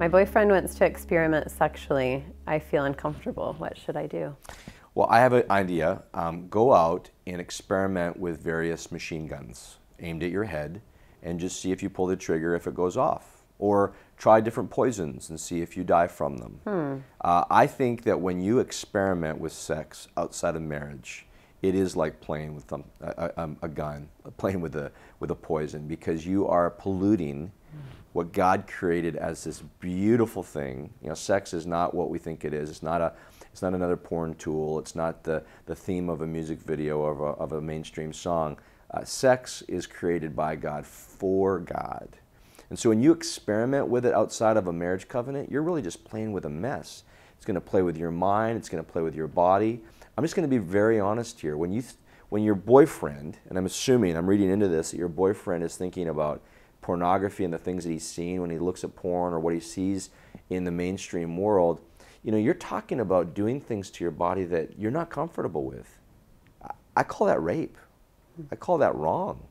My boyfriend wants to experiment sexually. I feel uncomfortable. What should I do? Well, I have an idea. Um, go out and experiment with various machine guns aimed at your head and just see if you pull the trigger if it goes off. Or try different poisons and see if you die from them. Hmm. Uh, I think that when you experiment with sex outside of marriage, it is like playing with a, a, a, gun, playing with a, with a poison, because you are polluting what God created as this beautiful thing. You know, sex is not what we think it is. It's not a, it's not another porn tool. It's not the, the theme of a music video or of a, of a mainstream song. Uh, sex is created by God for God. And so when you experiment with it outside of a marriage covenant, you're really just playing with a mess. It's going to play with your mind. It's going to play with your body. I'm just going to be very honest here. When you, when your boyfriend, and I'm assuming, I'm reading into this, that your boyfriend is thinking about pornography and the things that he's seen when he looks at porn or what he sees in the mainstream world, you know, you're talking about doing things to your body that you're not comfortable with. I call that rape. I call that wrong.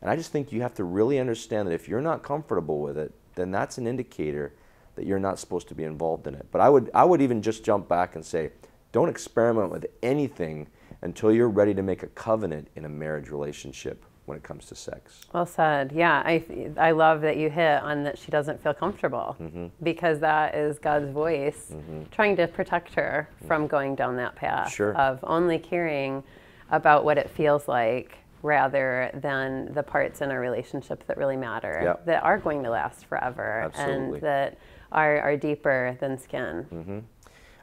And I just think you have to really understand that if you're not comfortable with it, then that's an indicator that you're not supposed to be involved in it. But I would, I would even just jump back and say, don't experiment with anything until you're ready to make a covenant in a marriage relationship when it comes to sex. Well said. Yeah, I, I love that you hit on that she doesn't feel comfortable mm-hmm. because that is God's voice mm-hmm. trying to protect her from going down that path sure. of only caring about what it feels like rather than the parts in our relationship that really matter, yep. that are going to last forever, Absolutely. and that are, are deeper than skin. Mm-hmm.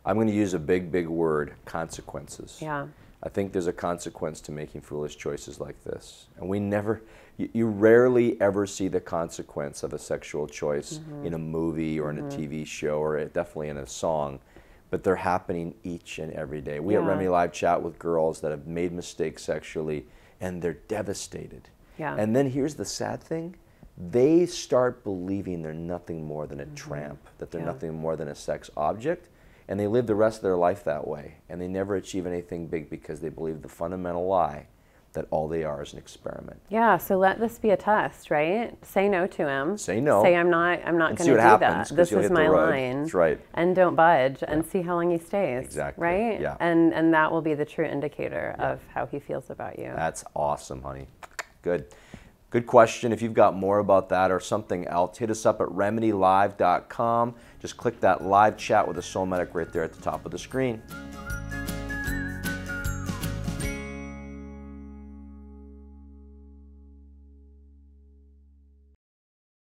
I'm going to use a big, big word consequences. Yeah. I think there's a consequence to making foolish choices like this. And we never, you, you rarely ever see the consequence of a sexual choice mm-hmm. in a movie or in mm-hmm. a TV show or definitely in a song, but they're happening each and every day. We yeah. at Remedy Live chat with girls that have made mistakes sexually and they're devastated. Yeah. And then here's the sad thing they start believing they're nothing more than a mm-hmm. tramp, that they're yeah. nothing more than a sex object, and they live the rest of their life that way. And they never achieve anything big because they believe the fundamental lie that all they are is an experiment. Yeah, so let this be a test, right? Say no to him. Say no. Say I'm not I'm not going to do happens, that. This is my line. That's right. And don't budge and yeah. see how long he stays. Exactly. Right? Yeah. And and that will be the true indicator yeah. of how he feels about you. That's awesome, honey. Good. Good question. If you've got more about that or something else, hit us up at remedylive.com. Just click that live chat with a soul medic right there at the top of the screen.